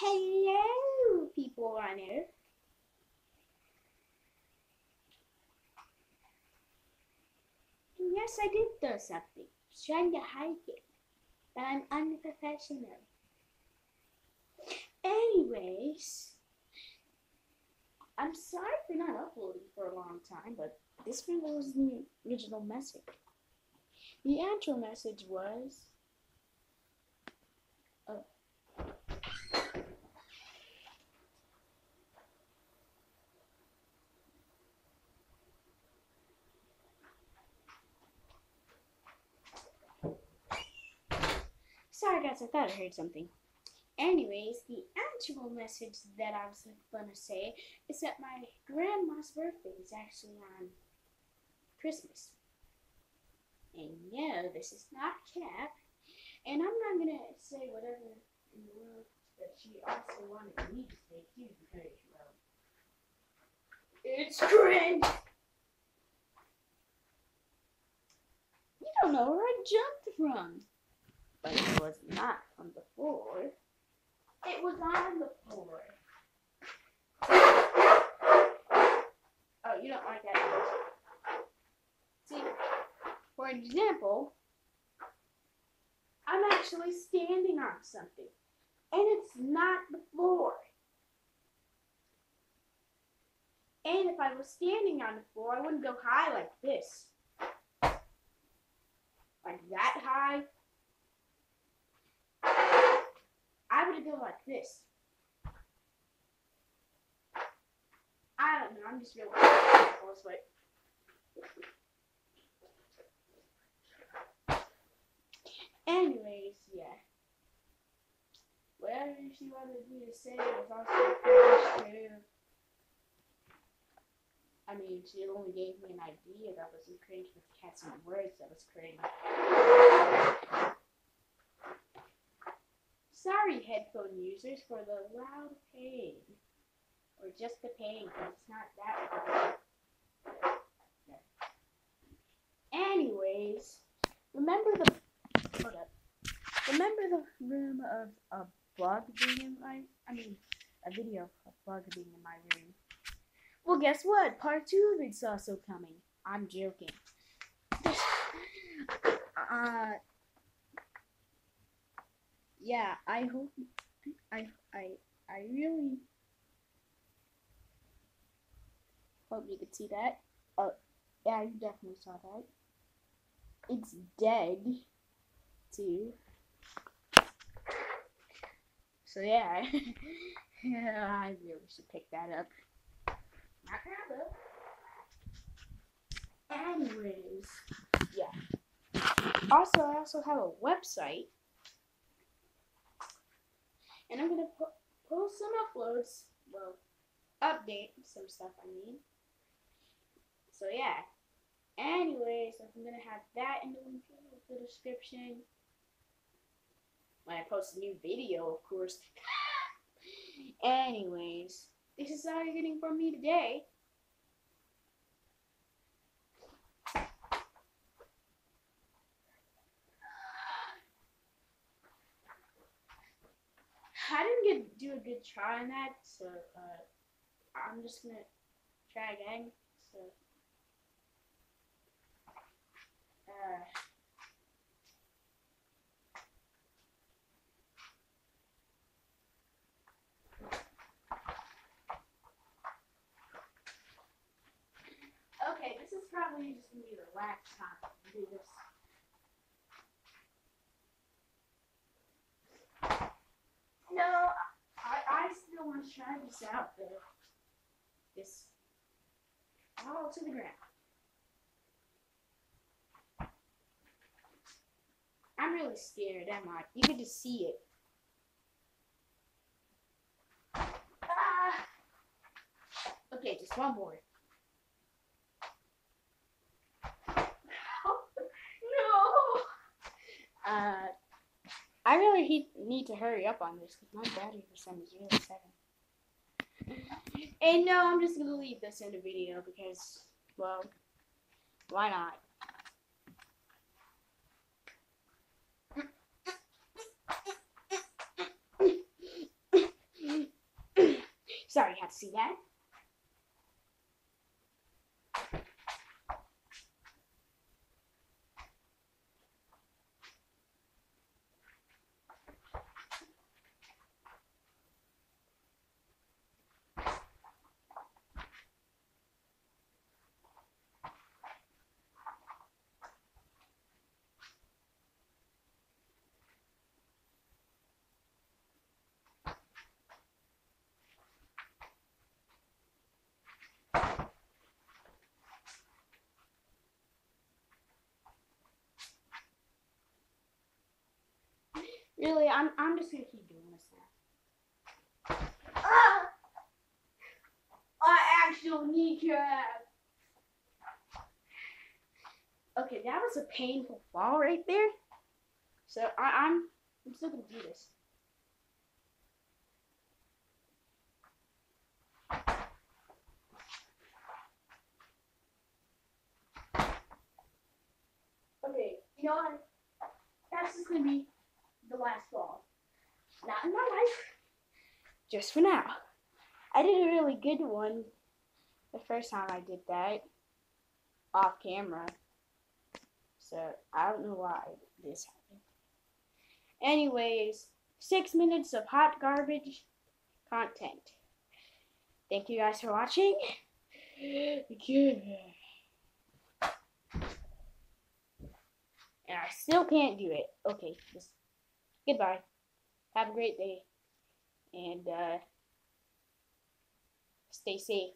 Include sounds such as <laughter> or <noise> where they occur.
Hello, people on Earth. Yes, I did do something. Trying to hide it. But I'm unprofessional. Anyways, I'm sorry for not uploading for a long time, but this really was the original message. The actual message was. Oh. Sorry I thought I heard something. Anyways, the actual message that I was gonna say is that my grandma's birthday is actually on Christmas. And no, this is not cap. And I'm not gonna say whatever in the world that she also wanted me to say too, because well, it's cringe. You don't know where I jumped from, but it was not on the floor. It was on the floor. Oh, you don't like that. See, for example, I'm actually standing on something, and it's not the floor. And if I was standing on the floor, I wouldn't go high like this. Like that high. I would like this. I don't know, I'm just really close, but Anyways, yeah. Whatever she wanted me to say was also too. I mean, she only gave me an idea that wasn't cringe with cats and words that was cringe. Sorry, headphone users, for the loud pain. Or just the pain, because it's not that loud. Anyways, remember the hold up. Remember the room of a bug being in my I mean a video of a bug being in my room. Well guess what? Part two of it's also coming. I'm joking. <sighs> uh yeah, I hope I I I really hope you could see that. Oh yeah, you definitely saw that. It's dead too. So yeah, yeah, <laughs> I really should pick that up. Not. Anyways, yeah. Also, I also have a website, and I'm gonna po- post some uploads. Well, update some stuff. I mean. So yeah. Anyways, I'm gonna have that in the the description. When I post a new video, of course. <laughs> Anyways, this is all you're getting from me today. Get do a good try on that, so uh, I'm just gonna try again. So. Uh, okay, this is probably just gonna be the last time I do this. No, I, I still want to try this out though. This all to the ground. I'm really scared, am I? You get just see it. Ah. Okay, just one more. <laughs> no. Uh, I really need to hurry up on this because my battery percent is really seven. And no, I'm just gonna leave this in the video because, well, why not? <coughs> Sorry you had to see that. Really, I'm I'm just gonna keep doing this now. Ah! I actual kneecap. Okay, that was a painful fall right there. So I, I'm I'm still gonna do this. Okay, you know what? That's just gonna be the last fall. Not in my life. Just for now. I did a really good one the first time I did that off camera. So I don't know why this happened. Anyways, six minutes of hot garbage content. Thank you guys for watching. And I still can't do it. Okay, just goodbye. Have a great day. And uh, stay safe.